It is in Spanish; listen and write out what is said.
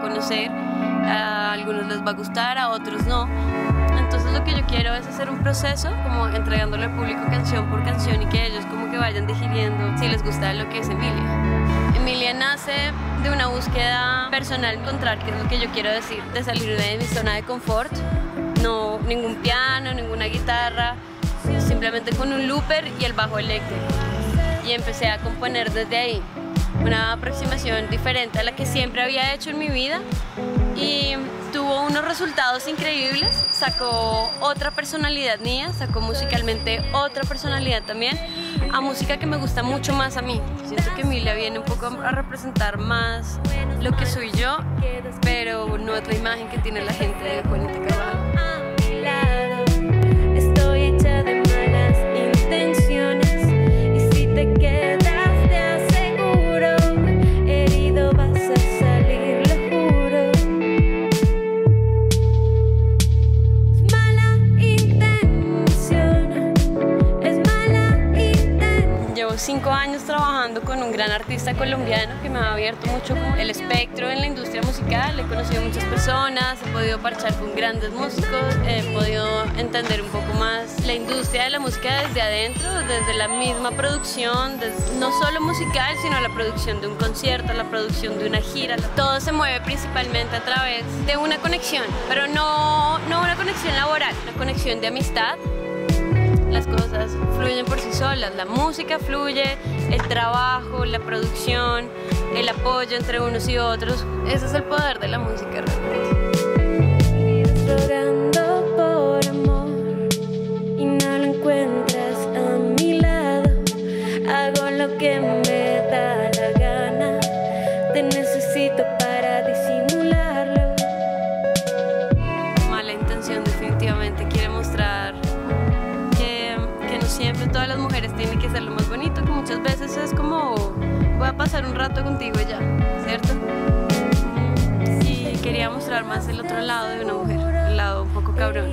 conocer. A algunos les va a gustar, a otros no. Entonces lo que yo quiero es hacer un proceso como entregándole al público canción por canción y que ellos como que vayan digiriendo si les gusta lo que es Emilia. Emilia nace de una búsqueda personal, encontrar qué es lo que yo quiero decir, de salir de mi zona de confort, no ningún piano, ninguna guitarra, simplemente con un looper y el bajo eléctrico. Y empecé a componer desde ahí, una aproximación diferente a la que siempre había hecho en mi vida y tuvo unos resultados increíbles, sacó otra personalidad mía, sacó musicalmente otra personalidad también, a música que me gusta mucho más a mí. Siento que Emilia viene un poco a representar más lo que soy yo, pero no la imagen que tiene la gente de Juanita Carvalho. Cinco años trabajando con un gran artista colombiano que me ha abierto mucho el espectro en la industria musical. He conocido muchas personas, he podido parchar con grandes músicos, he podido entender un poco más la industria de la música desde adentro, desde la misma producción, des- no solo musical, sino la producción de un concierto, la producción de una gira. Todo se mueve principalmente a través de una conexión, pero no, no una conexión laboral, una conexión de amistad, las cosas fluyen por sí solas, la música fluye, el trabajo, la producción, el apoyo entre unos y otros, ese es el poder de la música realmente. rogando por pasar un rato contigo ya, ¿cierto? Y quería mostrar más el otro lado de una mujer, el lado un poco cabrón.